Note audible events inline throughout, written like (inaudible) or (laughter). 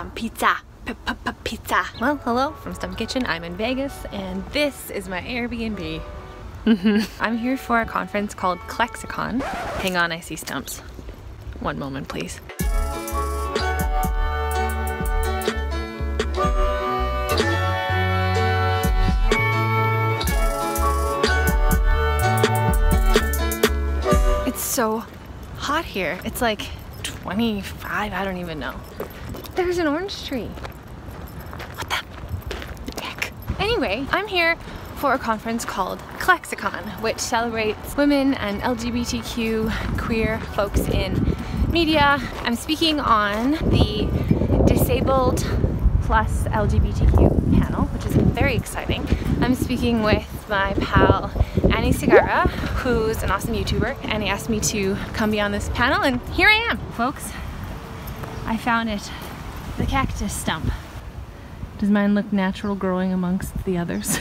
some pizza. P -p -p pizza. Well, hello from Stump Kitchen. I'm in Vegas and this is my Airbnb. Mm-hmm. I'm here for a conference called ClexaCon. Hang on, I see stumps. One moment, please. It's so hot here. It's like 25, I don't even know. There's an orange tree. What the heck? Anyway, I'm here for a conference called ClexaCon, which celebrates women and LGBTQ queer folks in media. I'm speaking on the disabled plus LGBTQ panel, which is very exciting. I'm speaking with my pal Annie Segarra, who's an awesome YouTuber, and he asked me to come be on this panel, and here I am. Folks, I found it. The cactus stump. Does mine look natural growing amongst the others?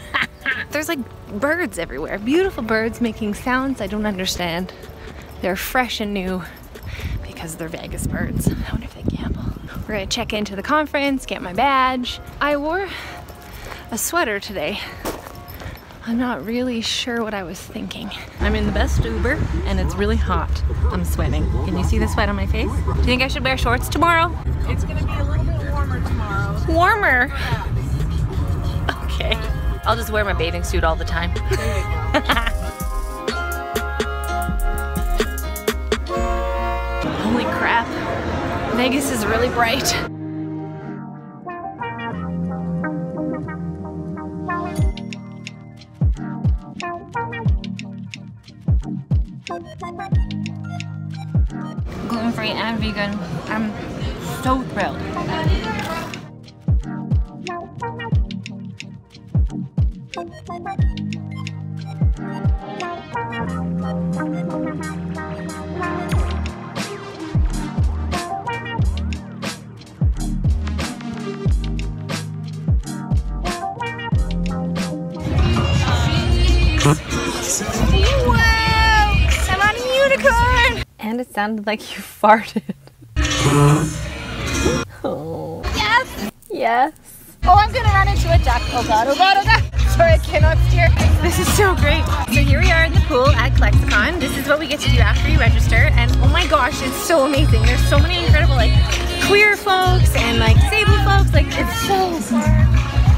(laughs) There's like birds everywhere. Beautiful birds making sounds I don't understand. They're fresh and new because they're Vegas birds. I wonder if they gamble. We're gonna check into the conference, get my badge. I wore a sweater today. I'm not really sure what I was thinking. I'm in the best Uber and it's really hot. I'm sweating. Can you see the sweat on my face? Do you think I should wear shorts tomorrow? It's gonna be a little bit warmer tomorrow. Warmer? Okay. I'll just wear my bathing suit all the time. (laughs) Holy crap. Vegas is really bright. Gluten-free and vegan. I'm so thrilled. It sounded like you (laughs) farted. oh. Yes! Yes. Oh, I'm gonna run into a duck. Oh god, oh god, oh god. Sorry, I cannot steer. This is so great. So here we are in the pool at ClexaCon. This is what we get to do after you register. And oh my gosh, it's so amazing. There's so many incredible like queer folks and like disabled folks. Like it's so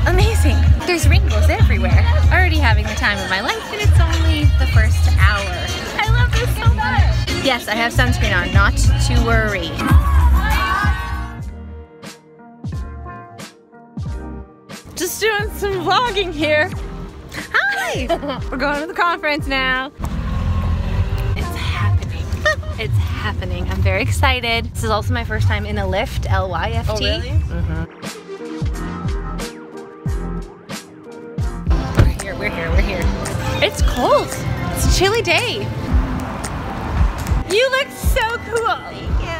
amazing. There's rainbows everywhere. Already having the time of my life and it's only the first hour. I love this so much. Yes, I have sunscreen on, not to worry. Just doing some vlogging here. Hi! (laughs) We're going to the conference now. It's happening. (laughs) it's happening. I'm very excited. This is also my first time in a Lyft, L-Y-F-T. Oh, really? Mm-hmm. We're here, we're here, we're here. It's cold. It's a chilly day. You look so cool. Thank you.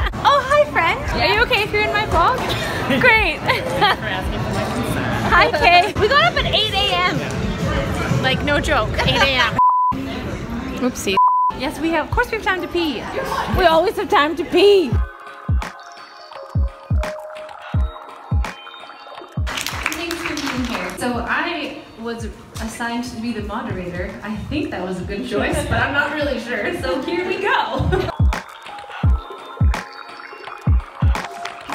(laughs) oh, hi, friend. Are you okay if you're in my vlog? (laughs) Great. Hi, Kay. We got up at 8 a.m. Like, no joke, (laughs) 8 a.m. Oopsie. Yes, we have, of course we have time to pee. We always have time to pee. Was assigned to be the moderator. I think that was a good choice, but I'm not really sure. So here we go.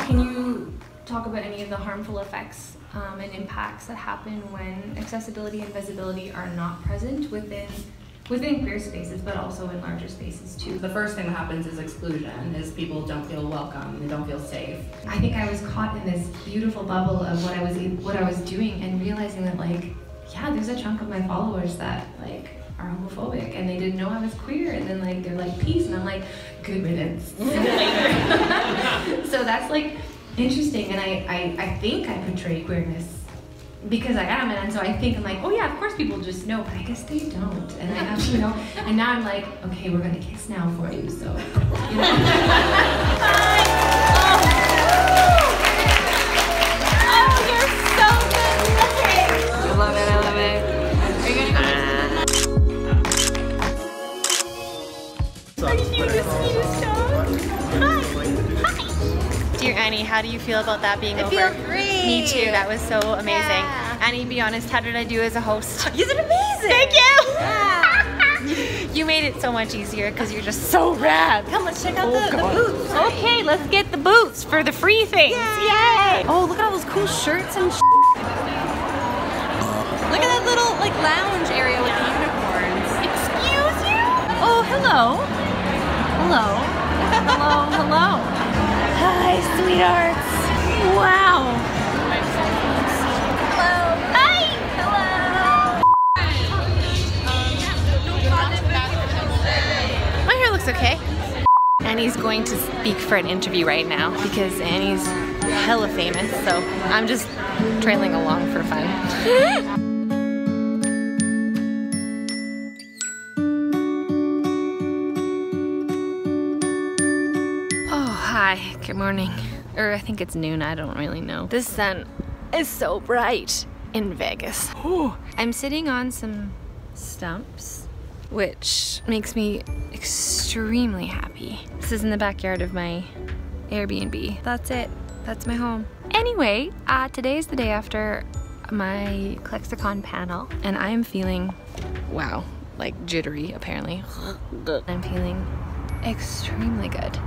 Can you talk about any of the harmful effects um, and impacts that happen when accessibility and visibility are not present within within queer spaces, but also in larger spaces too? The first thing that happens is exclusion, is people don't feel welcome, they don't feel safe. I think I was caught in this beautiful bubble of what I was what I was doing and realizing that like yeah there's a chunk of my followers that like are homophobic and they didn't know I was queer and then like they're like peace and I'm like good riddance. (laughs) So that's like interesting and I, I I think I portray queerness because I am and so I think I'm like oh yeah of course people just know but I guess they don't and I have you know and now I'm like okay we're gonna kiss now for you so you know (laughs) Dear How do you feel about that being I over? feel great. Me too. That was so amazing. Yeah. Annie, be honest, how did I do as a host? (gasps) You did amazing. Thank you. Yeah. (laughs) you made it so much easier because you're just so rad. Come, let's check out Oh, the, the God. booths. Okay, let's get the boots for the free things. Yay! Oh, look at all those cool shirts and sh- Look at that little like lounge area with the unicorns. Excuse you? Oh, hello. Hello. hello, hello. Hi, sweethearts. Wow. Hello. Hello. My hair looks okay. Annie's going to speak for an interview right now because Annie's hella famous, so I'm just trailing along for fun. (laughs) hi. Good morning. Or I think it's noon. I don't really know. The sun is so bright in Vegas. Ooh. I'm sitting on some stumps, which makes me extremely happy. This is in the backyard of my Airbnb. That's it. That's my home. Anyway, uh, today is the day after my ClexaCon panel, and I am feeling, wow, like jittery apparently. I'm feeling extremely good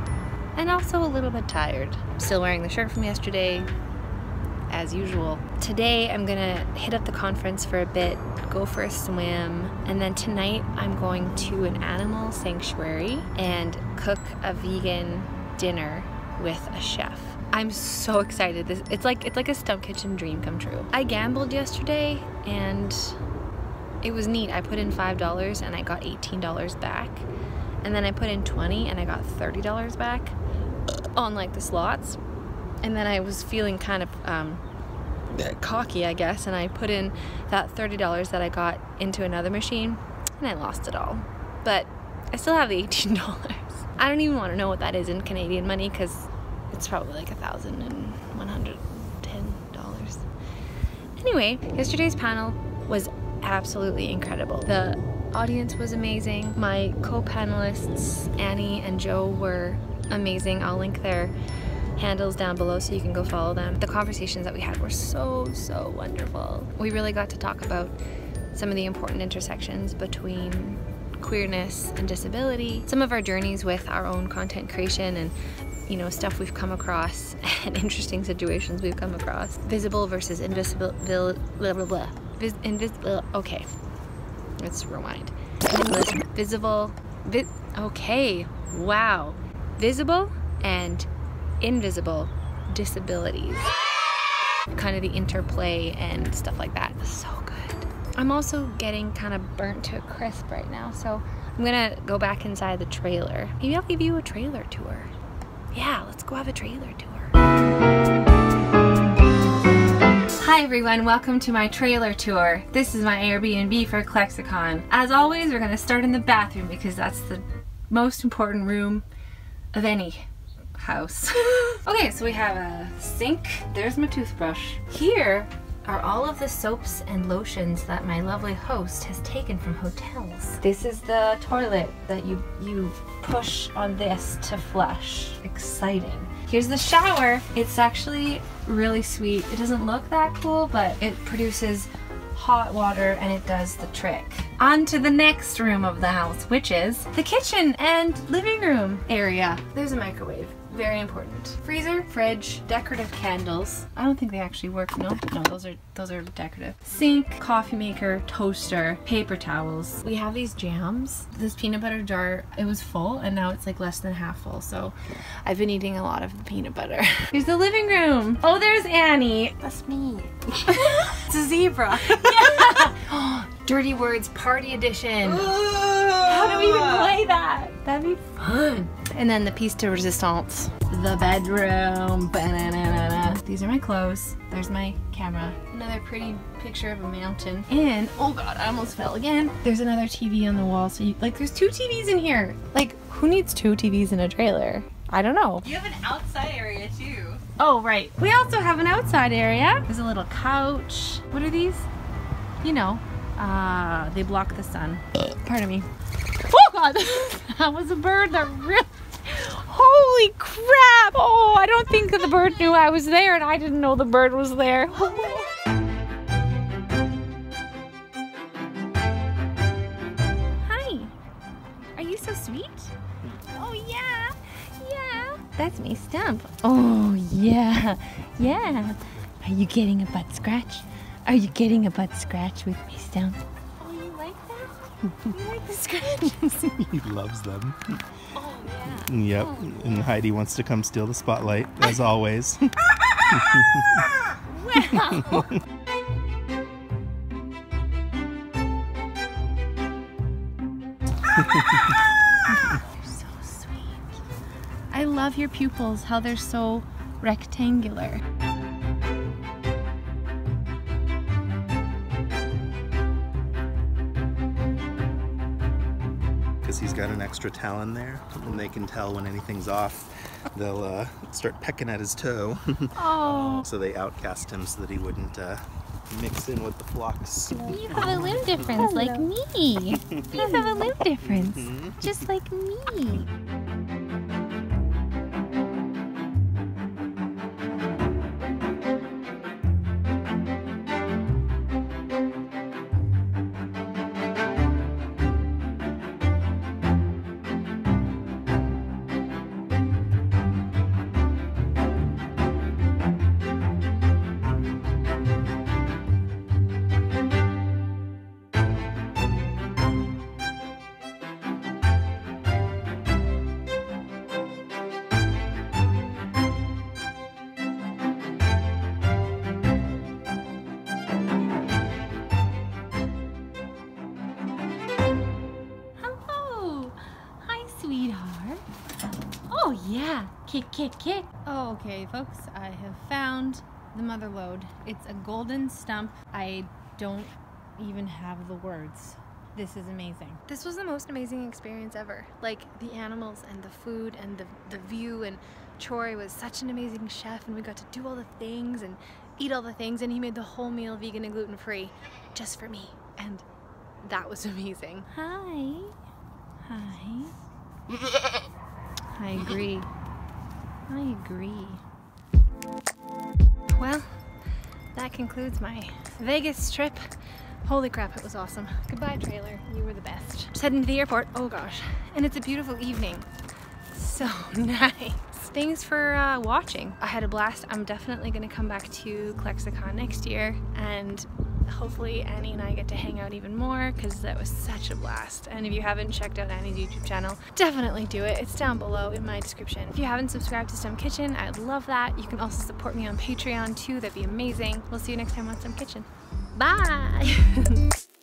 and also a little bit tired. Still wearing the shirt from yesterday, as usual. Today I'm gonna hit up the conference for a bit, go for a swim, and then tonight I'm going to an animal sanctuary and cook a vegan dinner with a chef. I'm so excited. This it's like it's like a stump kitchen dream come true. I gambled yesterday and it was neat. I put in five dollars and I got eighteen dollars back. And then I put in 20 and I got $30 back on like the slots. And then I was feeling kind of um, cocky, I guess, and I put in that $30 that I got into another machine and I lost it all. But I still have the $18. (laughs) I don't even want to know what that is in Canadian money because it's probably like a thousand and one hundred ten dollars. Anyway, yesterday's panel was absolutely incredible. The audience was amazing. My co-panelists, Annie and Joe, were amazing. I'll link their handles down below so you can go follow them. The conversations that we had were so, so wonderful. We really got to talk about some of the important intersections between queerness and disability, some of our journeys with our own content creation and you know, stuff we've come across (laughs) and interesting situations we've come across. Visible versus invisible, blah, blah, blah. Vis, invisible, okay. Let's rewind. Visible, vi okay, wow. Visible and invisible disabilities. Kind of the interplay and stuff like that. So good. I'm also getting kind of burnt to a crisp right now, so I'm gonna go back inside the trailer. Maybe I'll give you a trailer tour. Yeah, let's go have a trailer tour. Hi everyone, welcome to my trailer tour. This is my Airbnb for ClexaCon. As always, we're gonna start in the bathroom because that's the most important room of any house. (laughs) okay, so we have a sink. There's my toothbrush. Here are all of the soaps and lotions that my lovely host has taken from hotels. This is the toilet that you you push on this to flush. Exciting. Here's the shower. It's actually really sweet. It doesn't look that cool, but it produces hot water and it does the trick. On to the next room of the house, which is the kitchen and living room area. There's a microwave. Very important. Freezer, fridge, decorative candles. I don't think they actually work. No, no, those are those are decorative. Sink, coffee maker, toaster, paper towels. We have these jams. This peanut butter jar, it was full and now it's like less than half full. So I've been eating a lot of the peanut butter. (laughs) Here's the living room. Oh, there's Annie. That's me. (laughs) It's a zebra. yeah. (laughs) (gasps) Dirty Words Party Edition. How do we even play that? That'd be fun. And then the piece de resistance. The bedroom. Ba-na-na-na-na. These are my clothes. There's my camera. Another pretty picture of a mountain. And, oh god, I almost fell again. There's another TV on the wall. So you, like, there's two TVs in here. Like, who needs two TVs in a trailer? I don't know. You have an outside area too. Oh, right. We also have an outside area. There's a little couch. What are these? You know, uh, they block the sun. Pardon me. Oh God, (laughs) that was a bird that really, Holy crap! Oh, I don't think the bird knew I was there, and I didn't know the bird was there. Hi. Are you so sweet? Oh, yeah. Yeah. That's me, Stump. Oh, yeah. Yeah. Are you getting a butt scratch? Are you getting a butt scratch with me, Stump? Oh, you like that? (laughs) You like the scratches? (laughs) he loves them. Oh, yeah. Yep. Oh. And Heidi wants to come steal the spotlight, as always. (laughs) Wow. (laughs) You're so sweet. I love your pupils, how they're so rectangular. An extra talon there, and they can tell when anything's off. They'll uh, start pecking at his toe. (laughs) Oh, so they outcast him so that he wouldn't uh, mix in with the flocks. you have a limb difference like me. You have a limb difference, just like me. Kick, kick, kick. Oh, okay, folks. I have found the mother lode. It's a golden stump. I don't even have the words. This is amazing. This was the most amazing experience ever. Like the animals and the food and the, the view and Troy was such an amazing chef and we got to do all the things and eat all the things and he made the whole meal vegan and gluten free just for me. And that was (laughs) amazing. Hi. Hi. (laughs) I agree. I agree. Well, that concludes my Vegas trip. Holy crap, it was awesome. Goodbye, trailer. You were the best. Just heading to the airport. Oh gosh. And it's a beautiful evening. So (laughs) nice. Thanks for uh, watching. I had a blast. I'm definitely going to come back to ClexaCon next year and hopefully Annie and I get to hang out even more because that was such a blast. And if you haven't checked out Annie's YouTube channel, definitely do it. It's down below in my description. If you haven't subscribed to Stump Kitchen, I'd love that. You can also support me on Patreon too. That'd be amazing. We'll see you next time on Stump Kitchen. Bye! (laughs)